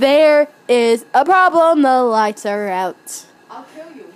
There is a problem. The lights are out. I'll kill you.